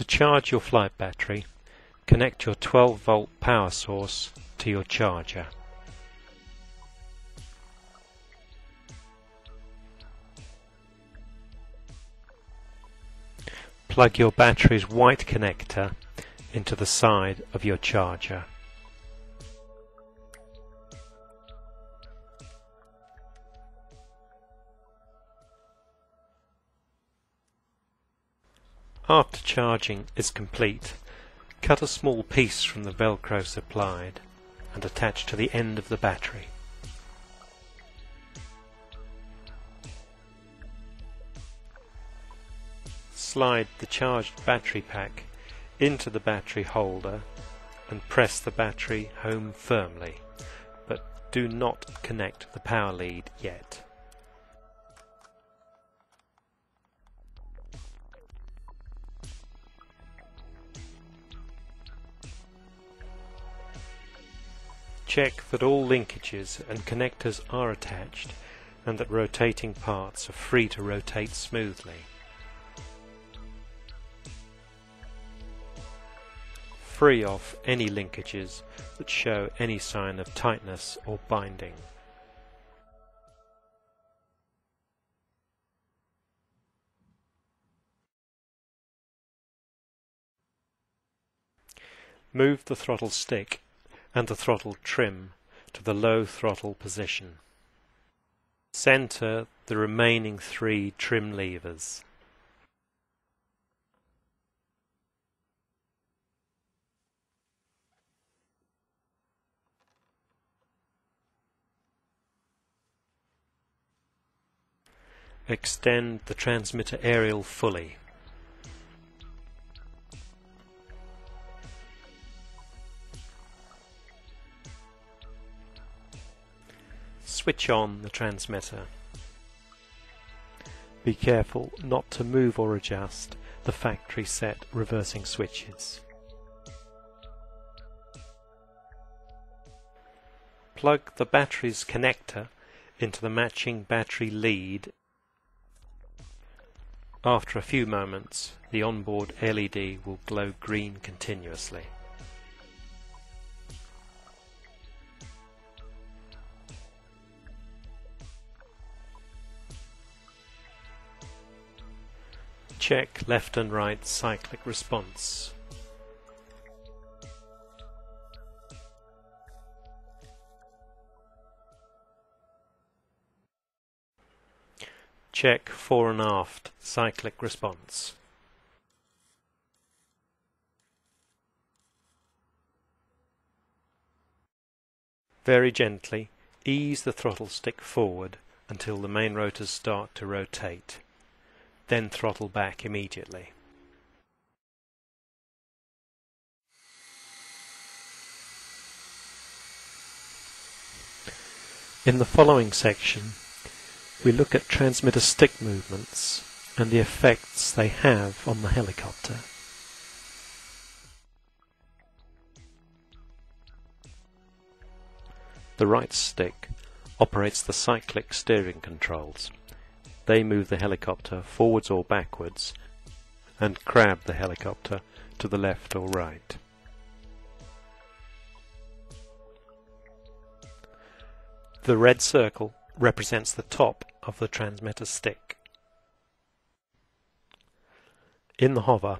To charge your flight battery, connect your 12 volt power source to your charger. Plug your battery's white connector into the side of your charger. After charging is complete, cut a small piece from the velcro supplied and attach to the end of the battery. Slide the charged battery pack into the battery holder and press the battery home firmly, but do not connect the power lead yet. Check that all linkages and connectors are attached and that rotating parts are free to rotate smoothly. Free off any linkages that show any sign of tightness or binding. Move the throttle stick and the throttle trim to the low throttle position. Center the remaining three trim levers. Extend the transmitter aerial fully. Switch on the transmitter. Be careful not to move or adjust the factory set reversing switches. Plug the battery's connector into the matching battery lead. After a few moments, the onboard LED will glow green continuously. Check left and right cyclic response. Check fore and aft cyclic response. Very gently ease the throttle stick forward until the main rotors start to rotate then throttle back immediately. In the following section, we look at transmitter stick movements and the effects they have on the helicopter. The right stick operates the cyclic steering controls. They move the helicopter forwards or backwards and crab the helicopter to the left or right. The red circle represents the top of the transmitter stick. In the hover,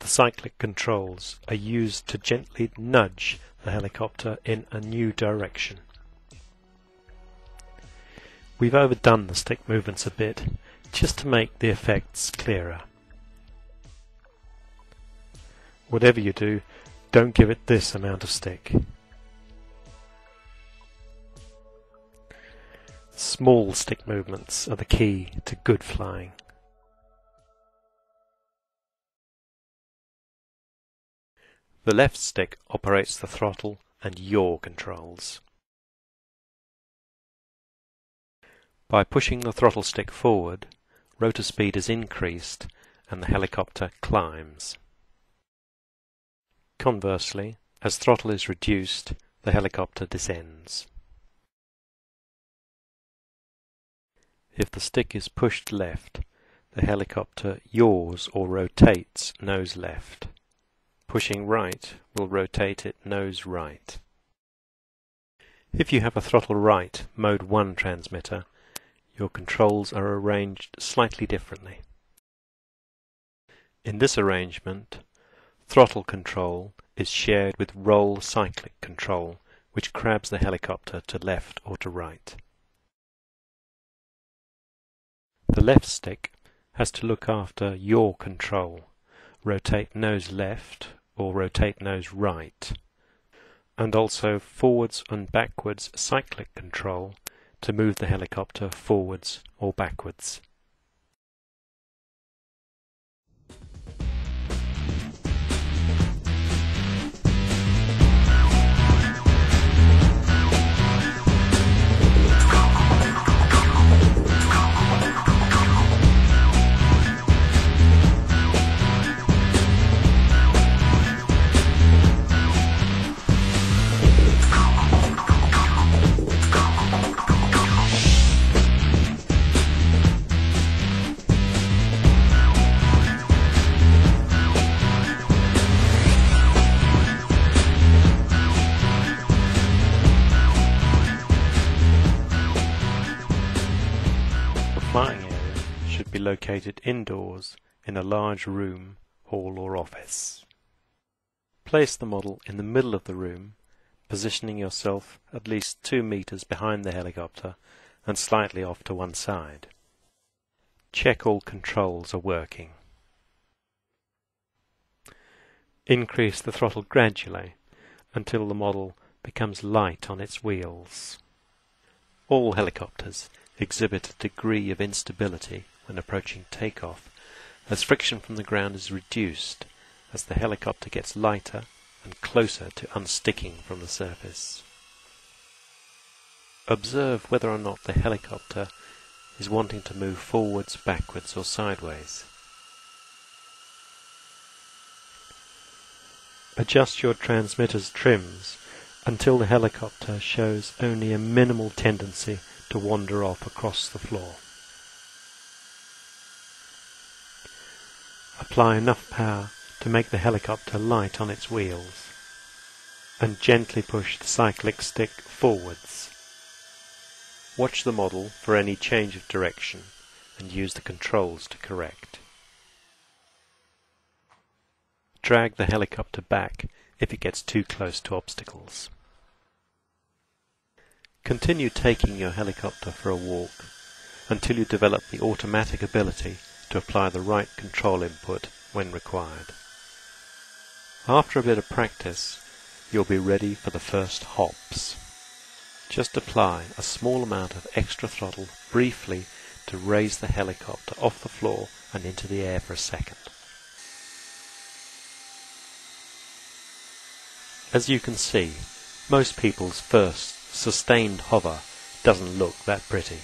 the cyclic controls are used to gently nudge the helicopter in a new direction. We've overdone the stick movements a bit, just to make the effects clearer. Whatever you do, don't give it this amount of stick. Small stick movements are the key to good flying. The left stick operates the throttle and yaw controls. By pushing the throttle stick forward, rotor speed is increased and the helicopter climbs. Conversely, as throttle is reduced, the helicopter descends. If the stick is pushed left, the helicopter yaws or rotates nose left. Pushing right will rotate it nose right. If you have a throttle right mode 1 transmitter, yaw controls are arranged slightly differently. In this arrangement, throttle control is shared with roll cyclic control, which crabs the helicopter to left or to right. The left stick has to look after your control, rotate nose left or rotate nose right, and also forwards and backwards cyclic control to move the helicopter forwards or backwards. Be located indoors in a large room, hall or office. Place the model in the middle of the room, positioning yourself at least two meters behind the helicopter and slightly off to one side. Check all controls are working. Increase the throttle gradually until the model becomes light on its wheels. All helicopters exhibit a degree of instability when approaching takeoff as friction from the ground is reduced as the helicopter gets lighter and closer to unsticking from the surface. Observe whether or not the helicopter is wanting to move forwards, backwards or sideways. Adjust your transmitter's trims until the helicopter shows only a minimal tendency to wander off across the floor. Apply enough power to make the helicopter light on its wheels and gently push the cyclic stick forwards. Watch the model for any change of direction and use the controls to correct. Drag the helicopter back if it gets too close to obstacles. Continue taking your helicopter for a walk until you develop the automatic ability to apply the right control input when required. After a bit of practice, you'll be ready for the first hops. Just apply a small amount of extra throttle briefly to raise the helicopter off the floor and into the air for a second. As you can see, most people's first sustained hover doesn't look that pretty.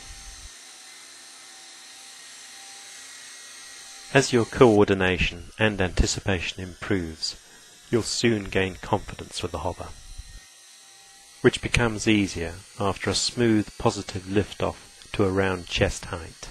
As your coordination and anticipation improves, you'll soon gain confidence with the hover, which becomes easier after a smooth positive lift-off to around chest height.